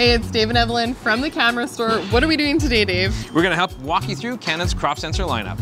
Hey, it's Dave and Evelyn from the camera store. What are we doing today, Dave? We're gonna help walk you through Canon's crop sensor lineup.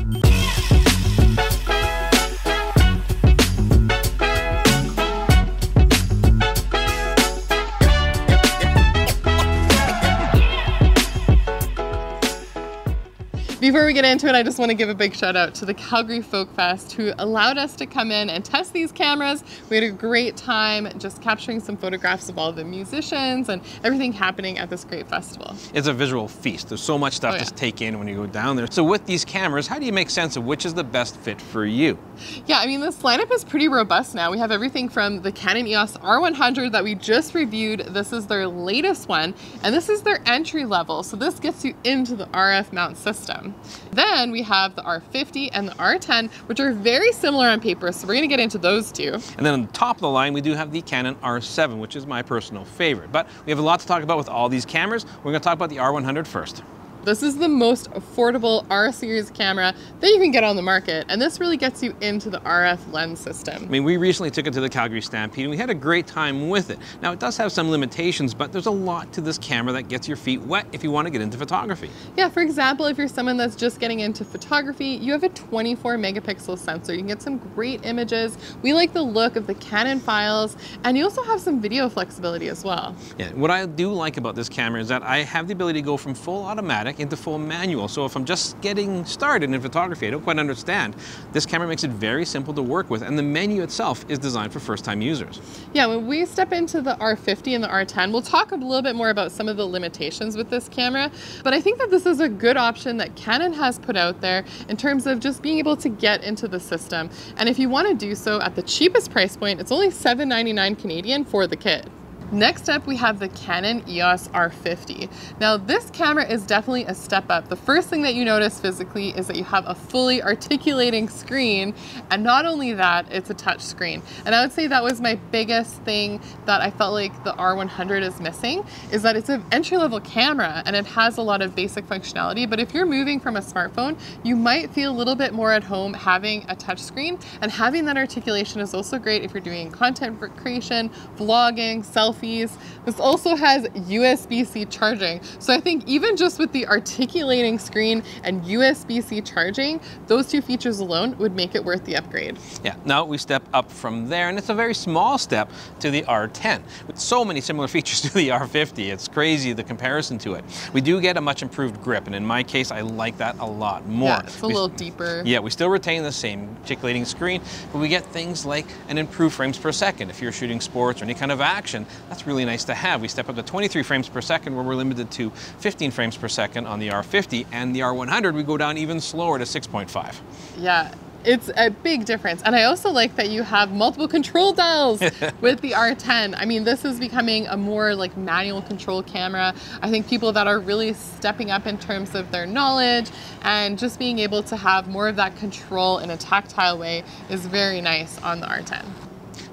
Before we get into it, I just want to give a big shout out to the Calgary Folk Fest who allowed us to come in and test these cameras. We had a great time just capturing some photographs of all the musicians and everything happening at this great festival. It's a visual feast. There's so much stuff Oh, yeah. to take in when you go down there. So with these cameras, how do you make sense of which is the best fit for you? Yeah, I mean, this lineup is pretty robust now. We have everything from the Canon EOS R100 that we just reviewed. This is their latest one, and this is their entry level. So this gets you into the RF mount system. Then we have the R50 and the R10, which are very similar on paper. So we're gonna get into those two. And then on the top of the line, we do have the Canon R7, which is my personal favorite. But we have a lot to talk about with all these cameras. We're gonna talk about the R100 first. This is the most affordable R series camera that you can get on the market, and this really gets you into the RF lens system. I mean, we recently took it to the Calgary Stampede and we had a great time with it. Now, it does have some limitations, but there's a lot to this camera that gets your feet wet if you want to get into photography. Yeah, for example, if you're someone that's just getting into photography, you have a 24 megapixel sensor. You can get some great images. We like the look of the Canon files, and you also have some video flexibility as well. Yeah, what I do like about this camera is that I have the ability to go from full automatic into full manual. So if I'm just getting started in photography, I don't quite understand, this camera makes it very simple to work with, and the menu itself is designed for first-time users. Yeah, when we step into the R50 and the R10, we'll talk a little bit more about some of the limitations with this camera, but I think that this is a good option that Canon has put out there in terms of just being able to get into the system. And if you want to do so at the cheapest price point, it's only $7.99 Canadian for the kit. Next up, we have the Canon EOS R50. Now, this camera is definitely a step up. The first thing that you notice physically is that you have a fully articulating screen, and not only that, it's a touch screen. And I would say that was my biggest thing that I felt like the R100 is missing, is that it's an entry-level camera and it has a lot of basic functionality, but if you're moving from a smartphone, you might feel a little bit more at home having a touch screen, and having that articulation is also great if you're doing content creation, vlogging, selfies. This also has USB-C charging. So I think even just with the articulating screen and USB-C charging, those two features alone would make it worth the upgrade. Yeah, now we step up from there, and it's a very small step to the R10 with so many similar features to the R50. It's crazy the comparison to it. We do get a much improved grip, and in my case, I like that a lot more. Yeah, it's a We- little deeper. Yeah, we still retain the same articulating screen, but we get things like an improved frames per second. If you're shooting sports or any kind of action, that's really nice to have. We step up to 23 frames per second where we're limited to 15 frames per second on the R50, and the R100 we go down even slower to 6.5. Yeah, it's a big difference. And I also like that you have multiple control dials with the R10. I mean, this is becoming a more like manual control camera. I think people that are really stepping up in terms of their knowledge and just being able to have more of that control in a tactile way is very nice on the R10.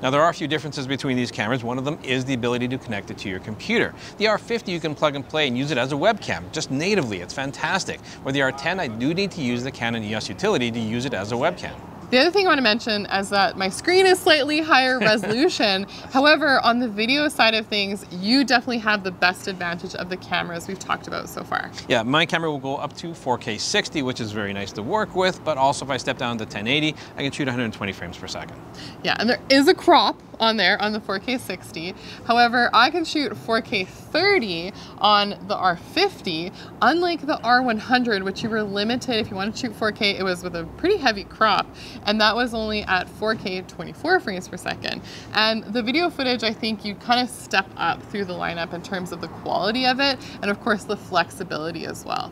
Now there are a few differences between these cameras. One of them is the ability to connect it to your computer. The R50 you can plug and play and use it as a webcam, just natively. It's fantastic. Where the R10 I do need to use the Canon EOS utility to use it as a webcam. The other thing I want to mention is that my screen is slightly higher resolution. However, on the video side of things, you definitely have the best advantage of the cameras we've talked about so far. Yeah, my camera will go up to 4K 60, which is very nice to work with, but also if I step down to 1080, I can shoot 120 frames per second. Yeah, and there is a crop on there on the 4K 60. However, I can shoot 4K 30 on the R50, unlike the R100, which you were limited if you wanted to shoot 4K, it was with a pretty heavy crop, and that was only at 4K 24 frames per second. And the video footage, I think you kind of step up through the lineup in terms of the quality of it, and of course the flexibility as well.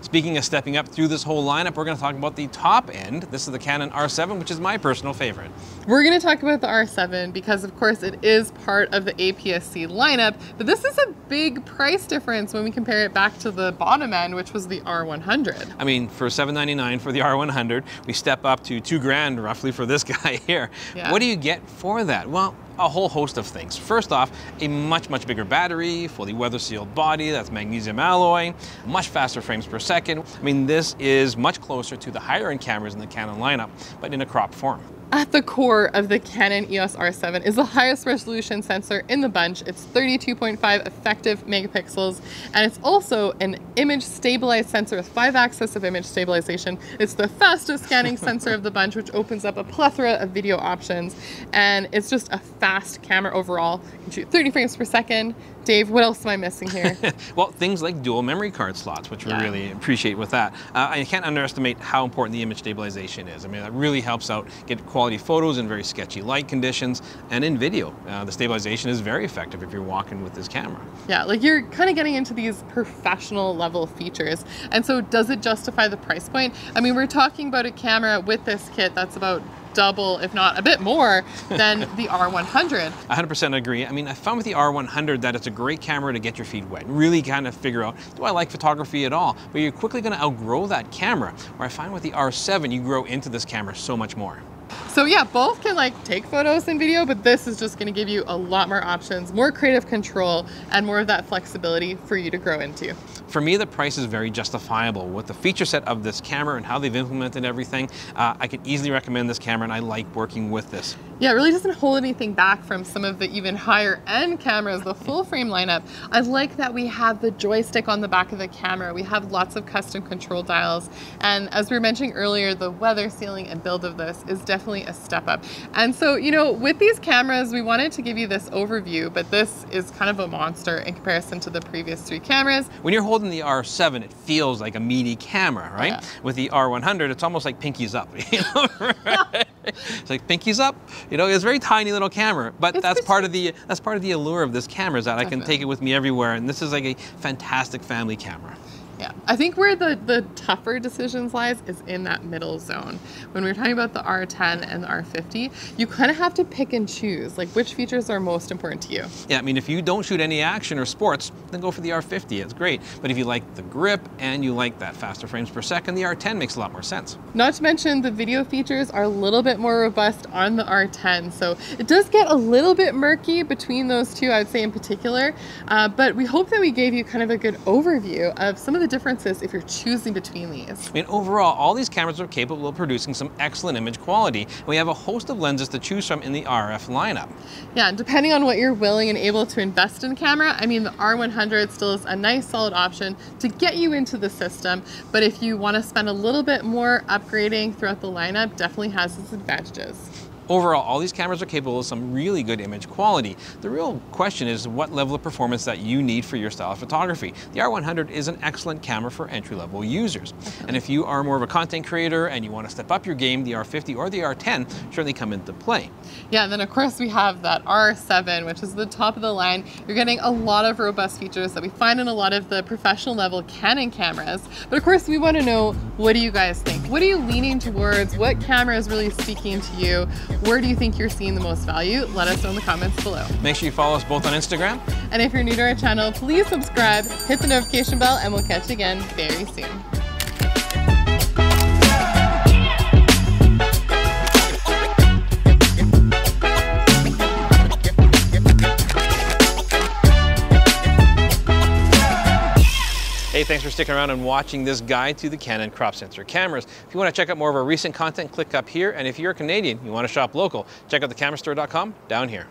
Speaking of stepping up through this whole lineup, we're going to talk about the top end. This is the Canon R7, which is my personal favorite. We're going to talk about the R7 because, of course, it is part of the APS-C lineup, but this is a big price difference when we compare it back to the bottom end, which was the R100. I mean, for 799 for the R100, we step up to two grand roughly for this guy here. Yeah. What do you get for that? Well, a whole host of things. First off, a much, much bigger battery, fully weather sealed body, that's magnesium alloy, much faster frames per second. I mean, this is much closer to the higher end cameras in the Canon lineup, but in a crop form. At the core of the Canon EOS R7 is the highest resolution sensor in the bunch. It's 32.5 effective megapixels, and it's also an image stabilized sensor with five axis of image stabilization. It's the fastest scanning sensor of the bunch, which opens up a plethora of video options, and it's just a fast camera overall. You can shoot 30 frames per second, Dave, what else am I missing here? well, things like dual memory card slots, which yeah. we really appreciate with that. Uh, I can't underestimate how important the image stabilization is. I mean, that really helps out get quality photos in very sketchy light conditions and in video. Uh, the stabilization is very effective if you're walking with this camera. Yeah, like you're kind of getting into these professional level features. And so does it justify the price point? I mean, we're talking about a camera with this kit that's about double, if not a bit more, than the R100. 100% agree. I mean, I found with the R100 that it's a great camera to get your feet wet, really kind of figure out, do I like photography at all? But you're quickly going to outgrow that camera. Where I find with the R7, you grow into this camera so much more. So yeah, both can like take photos and video, but this is just gonna give you a lot more options, more creative control, and more of that flexibility for you to grow into. For me, the price is very justifiable. With the feature set of this camera and how they've implemented everything, uh, I can easily recommend this camera and I like working with this. Yeah, it really doesn't hold anything back from some of the even higher end cameras, the full frame lineup. I like that we have the joystick on the back of the camera. We have lots of custom control dials. And as we were mentioning earlier, the weather sealing and build of this is definitely a step up. And so, you know, with these cameras, we wanted to give you this overview, but this is kind of a monster in comparison to the previous three cameras. When you're holding the R7, it feels like a meaty camera, right? Yeah. With the R100, it's almost like pinkies up. You know, right? it's like pinkies up. You know, it's a very tiny little camera, but it's that's part of the that's part of the allure of this camera is that Definitely. I can take it with me everywhere, and this is like a fantastic family camera. Yeah, I think where the, the tougher decisions lies is in that middle zone. When we are talking about the R10 and the R50, you kind of have to pick and choose, like which features are most important to you. Yeah, I mean, if you don't shoot any action or sports, then go for the R50, it's great. But if you like the grip and you like that faster frames per second, the R10 makes a lot more sense. Not to mention the video features are a little bit more robust on the R10, so it does get a little bit murky between those two, I would say in particular, uh, but we hope that we gave you kind of a good overview of some of the differences if you're choosing between these? I mean, overall, all these cameras are capable of producing some excellent image quality. And we have a host of lenses to choose from in the RF lineup. Yeah, depending on what you're willing and able to invest in camera, I mean, the R100 still is a nice solid option to get you into the system. But if you want to spend a little bit more upgrading throughout the lineup, definitely has its advantages. Overall, all these cameras are capable of some really good image quality. The real question is what level of performance that you need for your style of photography. The R100 is an excellent camera for entry-level users. And if you are more of a content creator and you want to step up your game, the R50 or the R10 certainly come into play. Yeah, and then of course we have that R7, which is the top of the line. You're getting a lot of robust features that we find in a lot of the professional level Canon cameras. But of course we want to know, what do you guys think? What are you leaning towards? What camera is really speaking to you? Where do you think you're seeing the most value? Let us know in the comments below. Make sure you follow us both on Instagram. And if you're new to our channel, please subscribe, hit the notification bell, and we'll catch you again very soon. Thanks for sticking around and watching this guide to the Canon crop sensor cameras. If you want to check out more of our recent content, click up here. And if you're a Canadian, you want to shop local, check out thecamerastore.com down here.